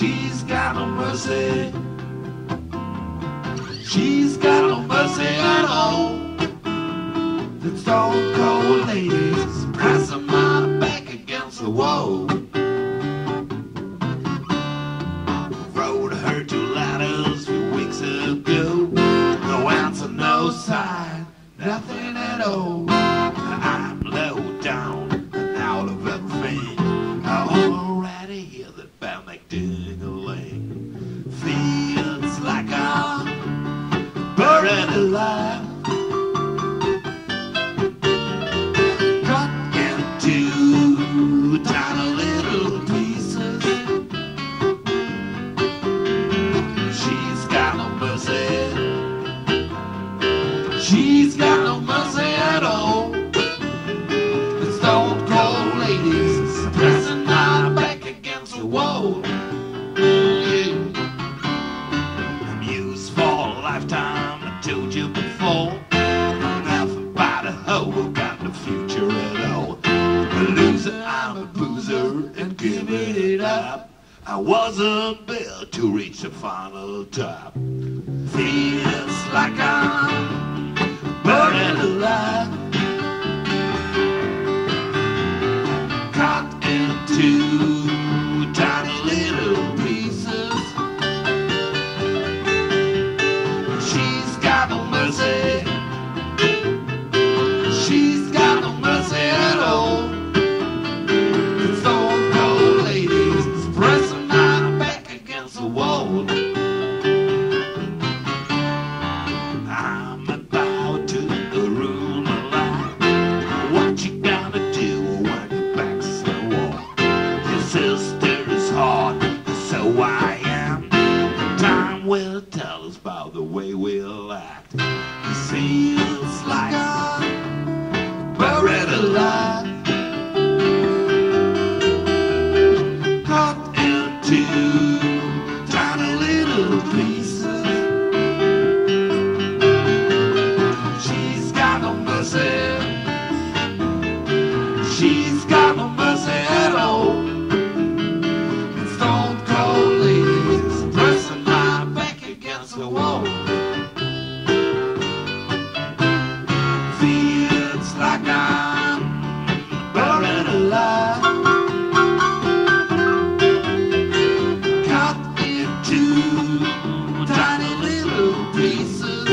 She's got no mercy. She's got no mercy at all. The stone cold ladies pressing my back against the wall. Wrote her two letters a few weeks ago. No answer, no sign, nothing at all. Alive. Cut into tiny little pieces. She's got no mercy. She's got no mercy told you before. Nothing but a hoe, got no future at all. A loser, I'm a boozer, and giving it up. I wasn't built to reach the final top. Feels like who I am. Time will tell us about the way we'll act. It seems like buried alive. It's warm. Feels like I'm buried alive. Cut into tiny little pieces.